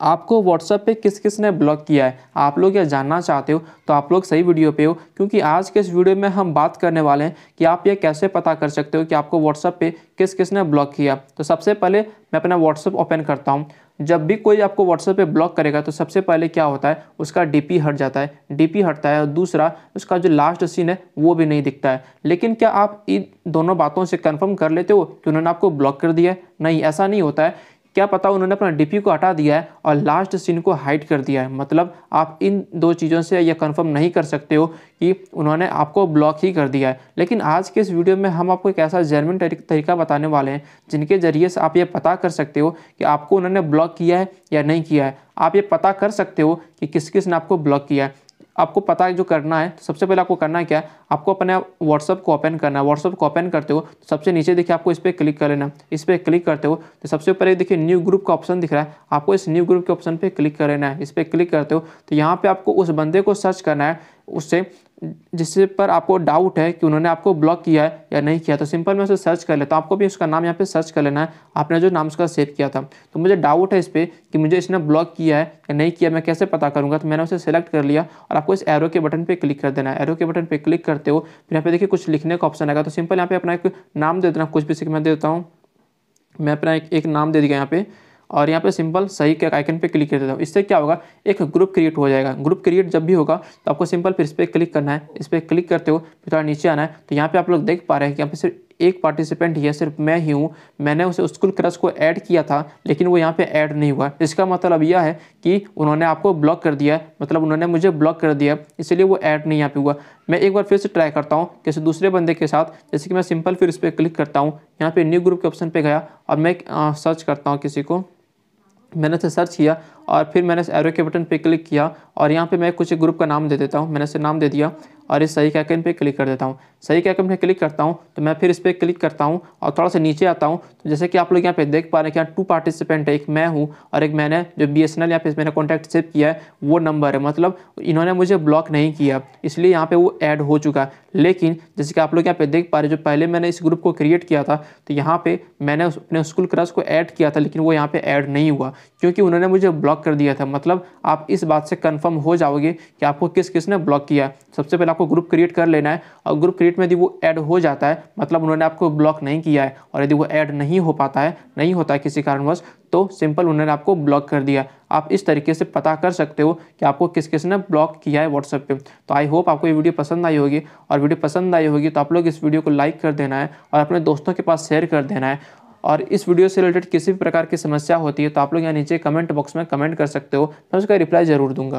आपको व्हाट्सएप पे किस किस ने ब्लॉक किया है? आप लोग यह जानना चाहते हो तो आप लोग सही वीडियो पे हो, क्योंकि आज के इस वीडियो में हम बात करने वाले हैं कि आप ये कैसे पता कर सकते हो कि आपको व्हाट्सएप पे किस किस ने ब्लॉक किया। तो सबसे पहले मैं अपना व्हाट्सएप ओपन करता हूँ। जब भी कोई आपको व्हाट्सएप पे ब्लॉक करेगा तो सबसे पहले क्या होता है? उसका डीपी हट जाता है। डीपी हटता है और दूसरा, उसका जो लास्ट सीन है, वो भी नहीं दिखता है। लेकिन क्या आप इन दोनों बातों से कंफर्म कर लेते हो कि उन्होंने आपको ब्लॉक कर दिया है? नहीं, ऐसा नहीं होता है क्या पता उन्होंने अपना डीपी को हटा दिया है और लास्ट सीन को हाइड कर दिया है। मतलब आप इन दो चीज़ों से यह कंफर्म नहीं कर सकते हो कि उन्होंने आपको ब्लॉक ही कर दिया है। लेकिन आज के इस वीडियो में हम आपको एक ऐसा जेनविन तरीका बताने वाले हैं, जिनके ज़रिए से आप ये पता कर सकते हो कि आपको उन्होंने ब्लॉक किया है या नहीं किया है। आप ये पता कर सकते हो कि किस किस ने आपको ब्लॉक किया है। आपको पता जो करना है तो सबसे पहले आपको करना है? क्या आपको अपने व्हाट्सअप को ओपन करना है। व्हाट्सअप को ओपन करते हो तो सबसे नीचे देखिए आपको इस पर क्लिक कर लेना इस पर क्लिक करते हो तो सबसे पहले देखिए न्यू ग्रुप का ऑप्शन दिख रहा है। आपको इस न्यू ग्रुप के ऑप्शन पर क्लिक कर लेना है। इस पर क्लिक करते हो तो यहाँ पे आपको उस बंदे को सर्च करना है उससे जिससे पर आपको डाउट है कि उन्होंने आपको ब्लॉक किया है या नहीं किया तो सिंपल मैं उसे सर्च कर लेता हूँ। आपको भी उसका नाम यहाँ पे सर्च कर लेना है। आपने जो नाम उसका सेव किया था। तो मुझे डाउट है इस पर कि मुझे इसने ब्लॉक किया है या नहीं किया मैं कैसे पता करूँगा? तो मैंने उसे सेलेक्ट कर लिया और आपको इस एरो के बटन पर क्लिक कर देना है। एरो के बटन पर क्लिक करते हो फिर यहाँ पे देखिए कुछ लिखने का ऑप्शन आएगा। तो सिंपल यहाँ पे अपना एक नाम दे देना कुछ भी सीख मैं देता हूँ। मैं अपना एक, एक नाम दे दिया यहाँ पे। और यहाँ पे सिंपल सही के आइकन पे क्लिक कर देता हूँ। इससे क्या होगा? एक ग्रुप क्रिएट हो जाएगा। ग्रुप क्रिएट जब भी होगा तो आपको सिंपल फिर इस पर क्लिक करना है। इस पर क्लिक करते हो, फिर थोड़ा नीचे आना है तो यहाँ पे आप लोग देख पा रहे हैं कि यहाँ पे सिर्फ़ एक पार्टिसिपेंट ही है, सिर्फ़ मैं ही हूँ। मैंने उसे स्कूल क्रश को ऐड किया था, लेकिन वो यहाँ पे ऐड नहीं हुआ। इसका मतलब यह है कि उन्होंने आपको ब्लॉक कर दिया मतलब उन्होंने मुझे ब्लॉक कर दिया इसलिए वो ऐड नहीं यहाँ पे हुआ। मैं एक बार फिर से ट्राई करता हूँ किसी दूसरे बंदे के साथ। जैसे कि मैं सिंपल फिर इस पर क्लिक करता हूँ। यहाँ पर न्यू ग्रुप के ऑप्शन पर गया और मैं सर्च करता हूँ किसी को। मैंने उसे सर्च किया और फिर मैंने एरो के बटन पे क्लिक किया और यहाँ पे मैं कुछ ग्रुप का नाम दे देता हूँ। मैंने इसे नाम दे दिया। और इस सही के आइकन पे क्लिक कर देता हूँ। सही के आइकन पे क्लिक करता हूँ तो मैं फिर इस पर क्लिक करता हूँ और थोड़ा सा नीचे आता हूँ। तो जैसे कि आप लोग यहाँ पे देख पा रहे हैं कि यहाँ टू पार्टिसिपेंट है एक मैं हूँ और एक मैंने जो बी एस एन एल यहाँ पे मैंने कॉन्टैक्ट सेव किया है, वो नंबर है। मतलब इन्होंने मुझे ब्लॉक नहीं किया, इसलिए यहाँ पर वो ऐड हो चुका लेकिन जैसे कि आप लोग यहाँ पे देख पा रहे जो पहले मैंने इस ग्रुप को क्रिएट किया था तो यहाँ पर मैंने अपने स्कूल क्रश को ऐड किया था, लेकिन वो यहाँ पर ऐड नहीं हुआ, क्योंकि उन्होंने मुझे ब्लॉक कर दिया था। मतलब आप इस बात से कन्फर्म हो जाओगे कि आपको किस किस ने ब्लॉक किया। सबसे पहले आपको ग्रुप क्रिएट कर लेना है और ग्रुप क्रिएट में यदि वो ऐड हो जाता है मतलब उन्होंने आपको ब्लॉक नहीं किया है और यदि वो ऐड नहीं हो पाता है, नहीं होता है किसी कारणवश तो सिंपल उन्होंने आपको ब्लॉक कर दिया। आप इस तरीके से पता कर सकते हो कि आपको किस किस ने ब्लॉक किया है व्हाट्सएप पे। तो आई होप आपको ये वीडियो पसंद आई होगी और वीडियो पसंद आई होगी तो आप लोग इस वीडियो को लाइक कर देना है और अपने दोस्तों के पास शेयर कर देना है। और इस वीडियो से रिलेटेड किसी भी प्रकार की समस्या होती है तो आप लोग यहाँ नीचे कमेंट बॉक्स में कमेंट कर सकते हो। मैं उसका रिप्लाई ज़रूर दूँगा।